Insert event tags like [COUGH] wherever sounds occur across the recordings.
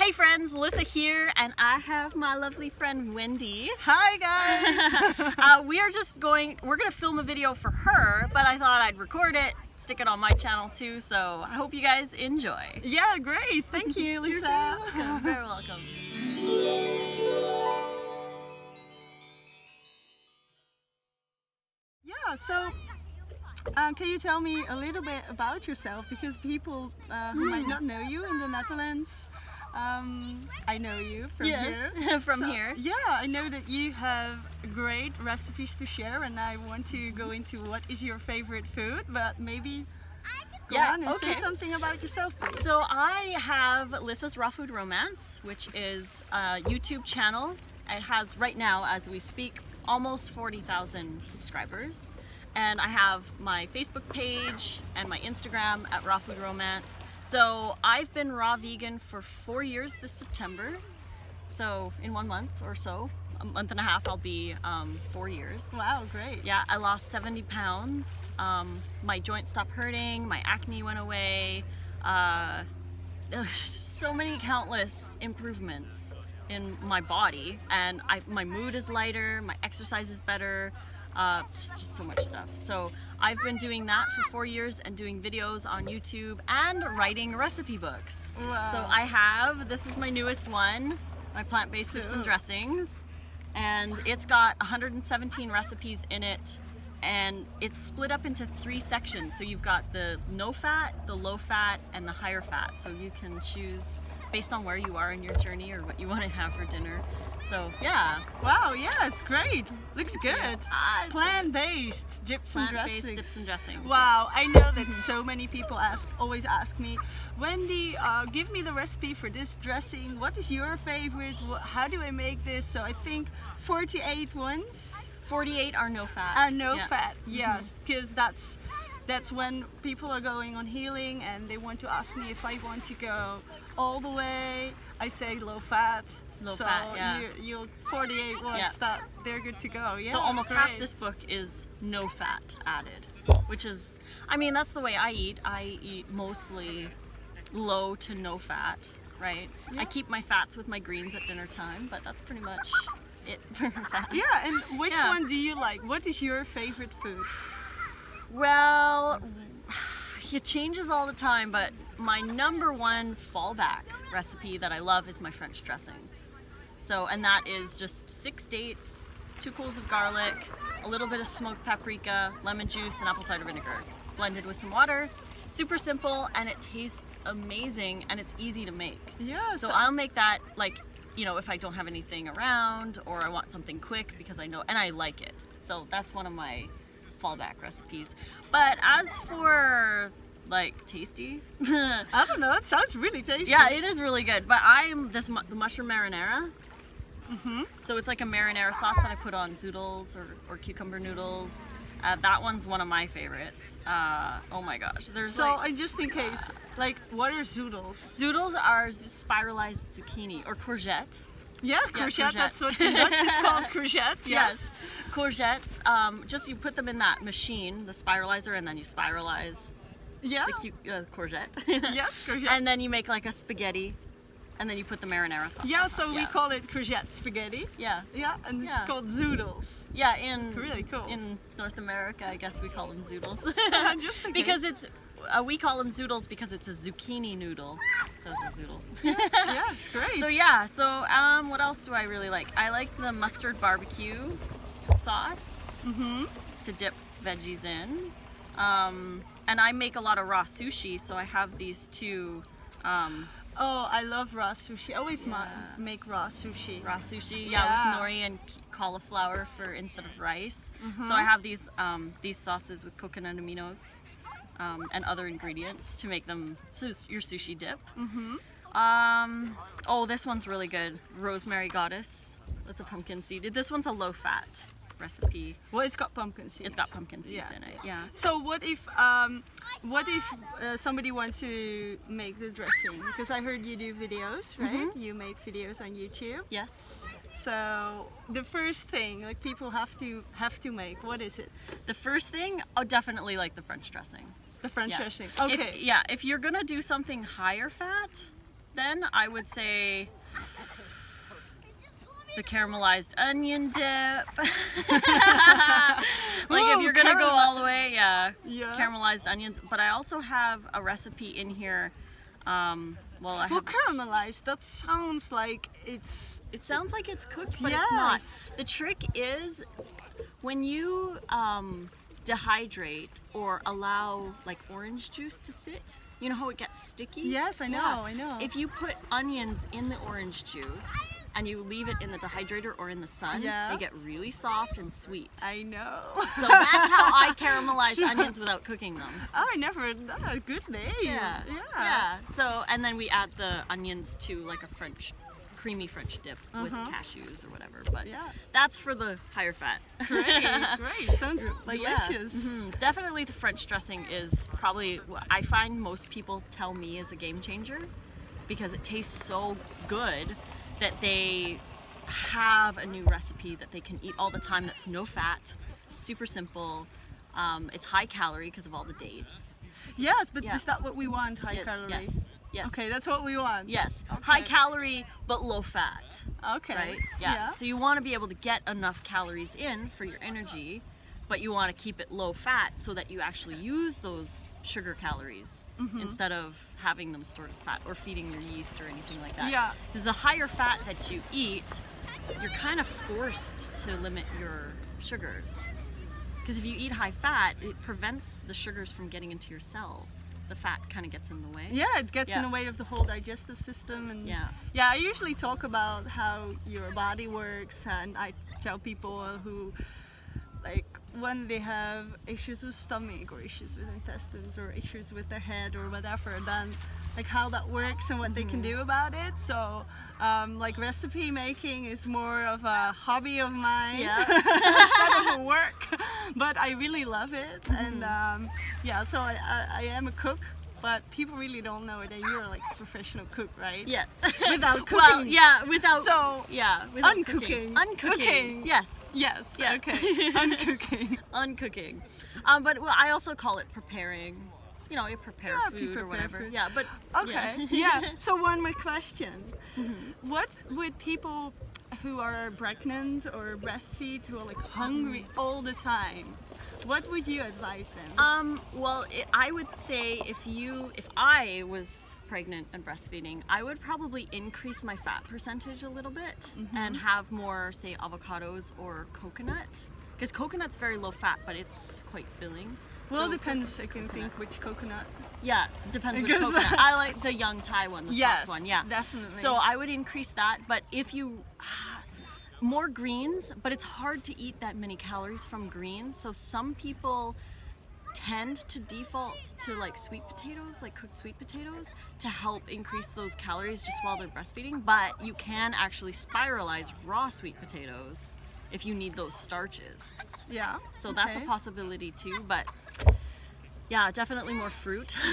Hey friends, Alyssa here, and I have my lovely friend Wendy. Hi guys! [LAUGHS] uh, we are just going, we're gonna film a video for her, but I thought I'd record it, stick it on my channel too, so I hope you guys enjoy. Yeah, great. Thank you, Lisa. [LAUGHS] You're [LAUGHS] very welcome. Yeah, so um, can you tell me a little bit about yourself? Because people uh, who might not know you in the Netherlands, um, I know you from Yes, here. [LAUGHS] from So, here. Yeah, I know that you have great recipes to share, and I want to go into what is your favorite food, but maybe go Yeah, on and say something about yourself. please. So I have Lissa's Raw Food Romance, which is a YouTube channel. It has right now, as we speak, almost 40,000 subscribers. And I have my Facebook page and my Instagram at Raw Food Romance. So I've been raw vegan for four years this September. So in one month or so, a month and a half, I'll be um, four years. Wow, great. Yeah, I lost 70 pounds. Um, my joints stopped hurting, my acne went away. Uh, [LAUGHS] so many countless improvements in my body, and I, my mood is lighter, my exercise is better, uh, just, so much stuff. So I've been doing that for four years and doing videos on YouTube and writing recipe books. Wow. So I have, this is my newest one, my plant-based soups and dressings. And it's got 117 recipes in it and it's split up into three sections. So you've got the no fat, the low fat, and the higher fat. So you can choose based on where you are in your journey or what you want to have for dinner. So yeah, Wow, yeah, it's great. Looks good. Ah, it's Plant-based dips and plant-based dips and dressings. Wow, I know that [LAUGHS] so many people ask, always ask me, Wendy, uh, give me the recipe for this dressing. What is your favorite? How do I make this? So I think 48 ones 48 are no fat. are no Yeah. fat. Yes, because that's that's when people are going on healing and they want to ask me if I want to go all the way. I say low fat. Low so fat, yeah. you, you 48 ones Yeah. that they're good to go. Yeah. So almost half this book is no fat added, which is, I mean, that's the way I eat. I eat mostly low to no fat, right? Yeah. I keep my fats with my greens at dinner time, but that's pretty much it for [LAUGHS] fat. Yeah, and which Yeah. one do you like? What is your favorite food? Well, it changes all the time, but my number one fallback recipe that I love is my French dressing. So, and that is just six dates, two cloves of garlic, a little bit of smoked paprika, lemon juice, and apple cider vinegar, blended with some water. Super simple, and it tastes amazing, and it's easy to make. Yeah, So I'll make that like, you know, if I don't have anything around or I want something quick because I know and I like it. So that's one of my fallback recipes. But as for like tasty, [LAUGHS] I don't know. It sounds really tasty. Yeah, it is really good. But I'm this mu- the mushroom marinara. Mhm. So it's like a marinara sauce that I put on zoodles or, or cucumber noodles. Uh, that one's one of my favorites. Uh, oh my gosh, there's So, like just in case, like, what are zoodles? zoodles are spiralized zucchini or courgette. Yeah, courgette. courgette. That's what in Dutch is called [LAUGHS] courgette. Yes. Yes, courgettes. Um, just you put them in that machine, the spiralizer, and then you spiralize Yeah. the cu- uh, courgette. [LAUGHS] Yes, courgette. and then you make like a spaghetti, and then you put the marinara sauce. yeah, so we yeah. call it courgette spaghetti. Yeah, Yeah, and it's Yeah. called zoodles. yeah. In Really cool. in North America, I guess we call them zoodles. [LAUGHS] Just in because it's uh, we call them zoodles because it's a zucchini noodle, so it's a zoodle. [LAUGHS] yeah, it's great. So yeah, so um, what else do I really like? I like the mustard barbecue sauce Mm-hmm. to dip veggies in. Um, and I make a lot of raw sushi, so I have these two um, Oh, I love raw sushi. I always Yeah. make raw sushi. raw sushi, yeah, Yeah. with nori and cauliflower for instead of rice. Mm-hmm. So I have these um, these sauces with coconut aminos um, and other ingredients to make them so your sushi dip. Mm-hmm. Um, oh, this one's really good. Rosemary Goddess. That's a pumpkin seed. This one's a low fat recipe. Well, it's got pumpkin seeds. It's got pumpkin seeds Yeah. in it. Yeah. So what if um, what if uh, somebody wants to make the dressing? Because I heard you do videos, right? Mm-hmm. You make videos on YouTube. Yes. So the first thing, like people have to have to make, what is it? The first thing, oh, definitely like the French dressing. The French Yeah. dressing. If- Okay. yeah, if you're gonna do something higher fat, then I would say the caramelized onion dip. [LAUGHS] like if you're gonna go all the way, yeah, Yeah. caramelized onions. But I also have a recipe in here. Um, well, I Well, caramelized. That sounds like it's. It sounds like it's cooked, but it's not. The trick is when you um, dehydrate or allow like orange juice to sit. You know how it gets sticky? Yes, I know, Yeah. I know. If you put onions in the orange juice and you leave it in the dehydrator or in the sun, Yeah. they get really soft and sweet. I know. So that's how I [LAUGHS] caramelize onions without cooking them. Oh, I never. Ah, good name. Yeah. Yeah. Yeah. So and then we add the onions to like a French creamy French dip with Uh-huh. cashews or whatever. But Yeah. that's for the higher fat. Great, [LAUGHS] great. Sounds But yeah, delicious. mhm. Definitely the French dressing is probably what I find most people tell me is a game changer because it tastes so good that they have a new recipe that they can eat all the time that's no fat, super simple. Um, it's high calorie because of all the dates. Yes, but Yeah. is that what we want? High yes, calorie. yes, yes. Okay, that's what we want. Yes, Okay. high calorie but low fat. Okay. right? Yeah. So you want to be able to get enough calories in for your energy, but you want to keep it low fat so that you actually use those sugar calories Mm-hmm. instead of having them stored as fat or feeding your yeast or anything like that. Yeah. Because the higher fat that you eat, you're kind of forced to limit your sugars. Because if you eat high fat, it prevents the sugars from getting into your cells. The fat kind of gets in the way. Yeah, it gets in the way of the whole digestive system and Yeah. yeah. I usually talk about how your body works, and I tell people who like when they have issues with stomach or issues with intestines or issues with their head or whatever, then like how that works and what they can do about it. So um, like recipe making is more of a hobby of mine Yeah. [LAUGHS] instead of a work, but I really love it. And Mm-hmm. um, yeah, so I, I, I am a cook. But people really don't know that you're like a professional cook, right? Yes. [LAUGHS] Without cooking. Well, yeah, without. So, yeah, without uncooking. cooking. Uncooking. Cooking. Yes. Yes. Yeah. Okay. [LAUGHS] Uncooking. Uncooking. Um, but well, I also call it preparing. You know, you prepare Yeah, food you or whatever. food. Yeah, but Okay. yeah. [LAUGHS] Yeah. So one more question: Mm-hmm. What would people who are pregnant or breastfeed who are like hungry all the time? What would you advise them? Um, well, i I would say if you, if I was pregnant and breastfeeding, I would probably increase my fat percentage a little bit Mm-hmm. and have more, say, avocados or coconut. Because coconut's very low fat, but it's quite filling. Well, So, it depends. I can coconut. think which coconut. Yeah, depends which coconut. I like the young Thai one, the Yes, soft one. Yeah, definitely. So I would increase that, but if you [SIGHS] more greens, but it's hard to eat that many calories from greens. So some people tend to default to like sweet potatoes, like cooked sweet potatoes, to help increase those calories just while they're breastfeeding. But you can actually spiralize raw sweet potatoes if you need those starches. Yeah. So that's a possibility too, but yeah, definitely more fruit. [LAUGHS]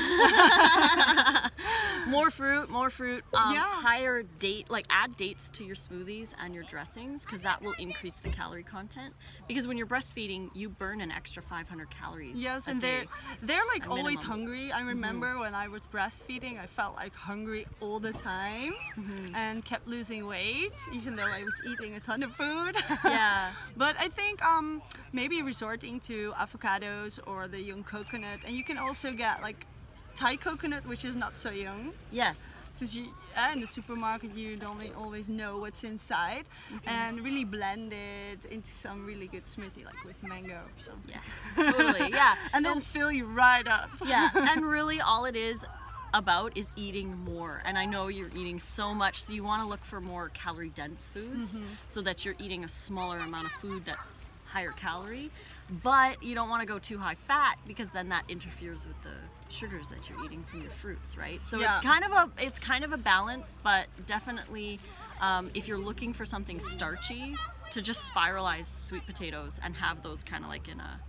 more fruit, more fruit. Um, Yeah. Higher date, like add dates to your smoothies and your dressings because that will increase the calorie content. Because when you're breastfeeding, you burn an extra 500 calories. Yes, and they're they're like always minimum. Mm-hmm. hungry. I remember when I was breastfeeding, I felt like hungry all the time Mm-hmm. and kept losing weight, even though I was eating a ton of food. [LAUGHS] Yeah. but I think um, maybe resorting to avocados or the young coconut, and you can also get like Thai coconut, which is not so young. Yes. Since you uh, in the supermarket, you don't always know what's inside, Mm-hmm. and really blend it into some really good smoothie, like with mango or something. Yes. [LAUGHS] Totally. Yeah. and then fill you right up. yeah [LAUGHS] and really all it is about is eating more and i know you're eating so much so you want to look for more calorie dense foods Mm-hmm. so that you're eating a smaller amount of food that's higher calorie but you don't want to go too high fat because then that interferes with the sugars that you're eating from your fruits right so Yeah. it's kind of a it's kind of a balance but definitely um, if you're looking for something starchy to just spiralize sweet potatoes and have those kind of like in a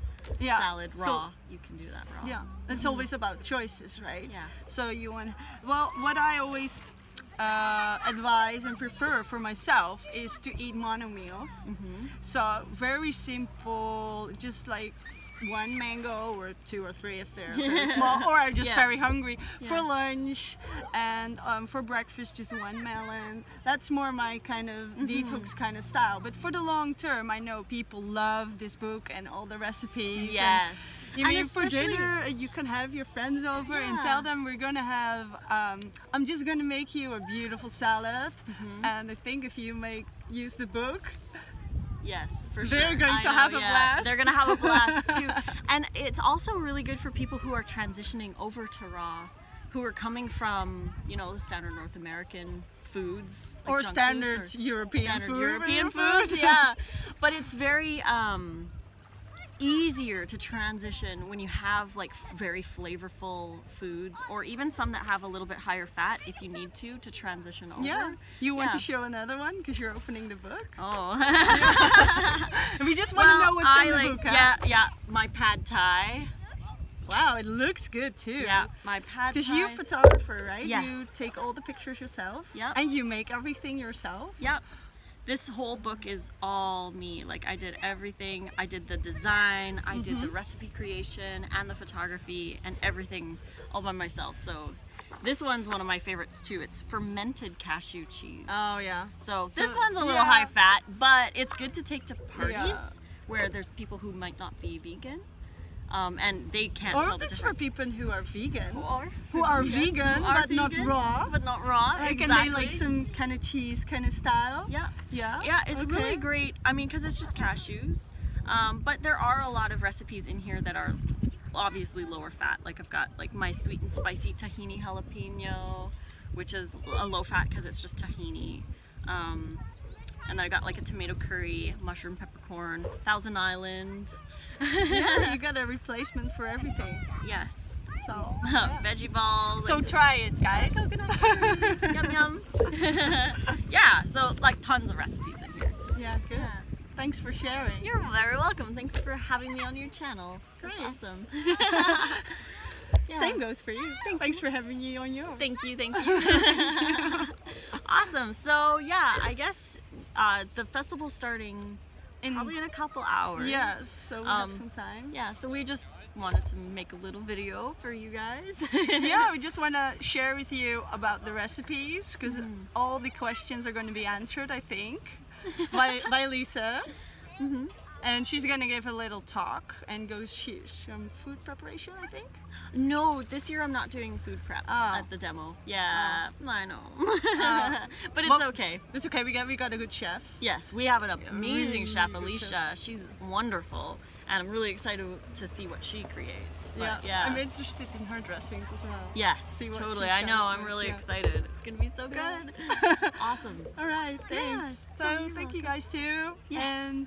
yeah. salad So- raw you can do that raw yeah, it's always about choices, right? Yeah. So you want, well, what I always uh, advise and prefer for myself is to eat mono meals. Mm-hmm. So very simple, just like one mango or two or three if they're very [LAUGHS] small or are just Yeah. very hungry for lunch and um, for breakfast just one melon that's more my kind of Mm-hmm. detox kind of style but for the long term i know people love this book and all the recipes and Yes. You And mean for dinner uh, you can have your friends over and tell them we're gonna have um, i'm just gonna make you a beautiful salad Mm-hmm. and i think if you make use the book Yes, for sure. They're going I to know, have a yeah. blast. They're gonna have a blast [LAUGHS] too. And it's also really good for people who are transitioning over to raw, who are coming from, you know, the standard North American foods. like Or standard foods or European standard food. European [LAUGHS] foods, yeah. But it's very um, easier to transition when you have like very flavorful foods, or even some that have a little bit higher fat, if you need to, to transition over. Yeah. You want to show another one because you're opening the book? Oh. [LAUGHS] [LAUGHS] We just want to know what's I in the like, book. huh? Yeah, yeah. My pad thai. Wow, it looks good too. Yeah, my pad Because you're a photographer, right? Yes. You take all the pictures yourself. Yeah. And you make everything yourself. Yep. This whole book is all me. Like I did everything. I did the design, I did Mm-hmm. the recipe creation and the photography and everything all by myself. So this one's one of my favorites too. It's fermented cashew cheese. Oh yeah. So this one's a little yeah. high fat, but it's good to take to parties Yeah. where there's people who might not be vegan. Um, and they can't Or tell the it's for people who are vegan. Or Who are Yes, vegan, who are but not raw. But not raw. Like, exactly. and they like some kind of cheese kind of style. Yeah. Yeah. Yeah, it's okay. really great. I mean, because it's just cashews. Um, but there are a lot of recipes in here that are obviously lower fat. Like I've got like my sweet and spicy tahini jalapeno, which is a low fat because it's just tahini. Um, and then I got like a tomato curry, mushroom peppercorn, Thousand Island. yeah, you [LAUGHS] got a replacement for everything. Yes. So. [LAUGHS] yeah. Veggie balls. So like- try it, guys. coconut [LAUGHS] curry. yum yum. yeah, so like tons of recipes in here. Yeah, good. Yeah. Thanks for sharing. You're very welcome. Thanks for having me on your channel. That's Great. awesome. Yeah. Same goes for you. Thanks for having me on yours. Thank you, thank you. awesome. So yeah, I guess uh, the festival starting In- probably in a couple hours. Yes, so we Um, have some time. Yeah, so we just wanted to make a little video for you guys. [LAUGHS] yeah, we just want to share with you about the recipes because Mm-hmm. all the questions are going to be answered, I think, by, by Lisa. Mm-hmm. And she's going to give a little talk and go some food preparation, I think. No, this year I'm not doing food prep Oh. at the demo. Yeah, I know. Oh. [LAUGHS] but it's Well- okay. It's okay, we got, we got a good chef. Yes, we have an amazing really chef, Alicia. chef. She's wonderful, and I'm really excited to see what she creates. But yeah, I'm interested in her dressings as well. yes, totally. I know. I'm really yeah. excited. It's gonna be so good. [LAUGHS] awesome. All right, thanks. so so you're thank you guys too. Yes. And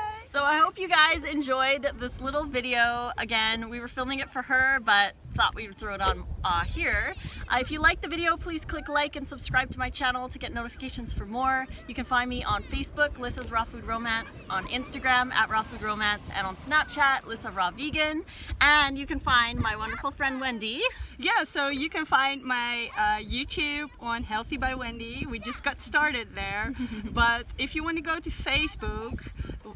So I hope you guys enjoyed this little video. Again, we were filming it for her, but thought we would throw it on uh, here. Uh, if you like the video, please click like and subscribe to my channel to get notifications for more. You can find me on Facebook, Lissa's Raw Food Romance, on Instagram at Raw Food Romance, and on Snapchat, Lissa Raw Vegan. And you can find my wonderful friend Wendy. Yeah, so you can find my uh, YouTube on Healthy by Wendy. We just got started there. [LAUGHS] but if you want to go to Facebook,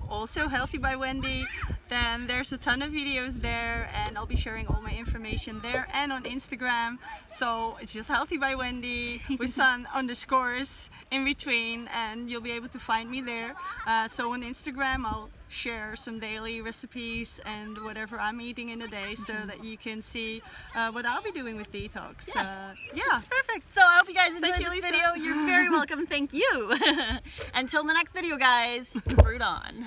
also Healthy by Wendy, then there's a ton of videos there and I'll be sharing all my information there and on Instagram. So it's just Healthy by Wendy [LAUGHS] with some underscores in between and you'll be able to find me there. Uh, so on Instagram I'll share some daily recipes and whatever I'm eating in a day so that you can see uh, what I'll be doing with detox. Yes. Uh, yeah. Perfect. So I hope you guys enjoyed you, this Lisa. video. You're very [LAUGHS] welcome. Thank you. [LAUGHS] Until the next video, guys, fruit on.